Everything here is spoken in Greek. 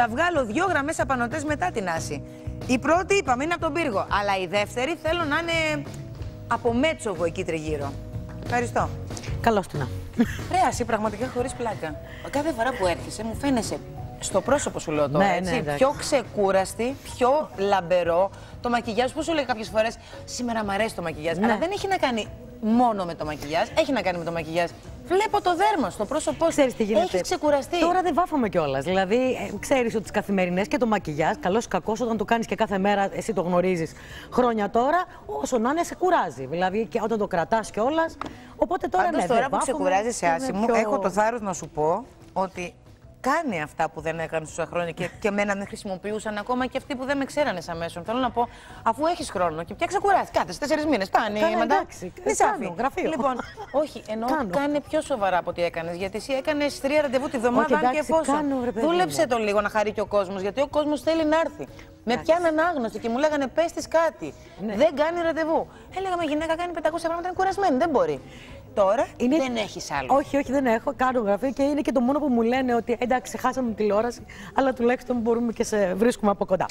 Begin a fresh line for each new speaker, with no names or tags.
θα βγάλω δύο γραμμές απανοτές μετά την άση. Η πρώτη είπαμε είναι από τον πύργο. Αλλά η δεύτερη θέλω να είναι από Μέτσοβο εκεί τριγύρω. Ευχαριστώ.
Καλώς την
Ρε, εσύ πραγματικά χωρίς πλάκα. Κάθε φορά που έρχεσαι μου φαίνεσαι στο πρόσωπο σου λέω τώρα,
Ναι,
έτσι,
ναι, εντάξει.
πιο ξεκούραστη, πιο λαμπερό. Το μακιγιάζ, που σου λέει κάποιες φορές, σήμερα μου αρέσει το μακιγιάζ.
Ναι.
Αλλά δεν έχει να κάνει μόνο με το μακιγιάζ, έχει να κάνει με το μακιγιάζ. Βλέπω το δέρμα στο πρόσωπό σου.
Ξέρεις τι γίνεται.
Έχει ξεκουραστεί.
Τώρα δεν βάφαμε κιόλας. Δηλαδή, ε, ξέρεις ότι τις καθημερινές και το μακιγιάζ, καλός ή κακός, όταν το κάνεις και κάθε μέρα, εσύ το γνωρίζεις χρόνια τώρα, όσο να είναι, σε κουράζει. Δηλαδή, και όταν το κρατάς κιόλας. Οπότε τώρα
Πάντως
ναι,
τώρα
δεν
που
βάφουμε,
ξεκουράζεσαι
είναι
άσημο,
πιο-
έχω το θάρρος να σου πω ότι κάνει αυτά που δεν έκανε τόσα χρόνια και, και εμένα δεν χρησιμοποιούσαν ακόμα και αυτοί που δεν με ξέρανε σαν μέσον. Θέλω να πω, αφού έχεις χρόνο και πια ξεκουράσει, κάθεσαι τέσσερις μήνες. Φτάνει.
Καλά,
μετά.
εντάξει,
Μη σ'
κάνω,
άφη.
γραφείο.
Λοιπόν, όχι, ενώ
Κάνω.
κάνε πιο σοβαρά από ό,τι έκανες. Γιατί εσύ έκανες τρία ραντεβού τη βδομάδα,
Όχι,
αν και
εντάξει,
εφόσον.
κάνω, ρε παιδί
Δούλεψε
μου.
το λίγο να χαρεί και ο κόσμος, γιατί ο κόσμος θέλει να έρθει. Με πιάναν άγνωστοι και μου λέγανε πες της κάτι.
Ναι.
Δεν κάνει ραντεβού. Έλεγα με γυναίκα κάνει 500 πράγματα, είναι κουρασμένη. Δεν μπορεί. Τώρα δεν έχεις άλλο.
Όχι, όχι, δεν έχω. Κάνω γραφείο και είναι και το μόνο που μου λένε ότι εντάξει, χάσαμε τηλεόραση, αλλά τουλάχιστον μπορούμε και σε βρίσκουμε από κοντά.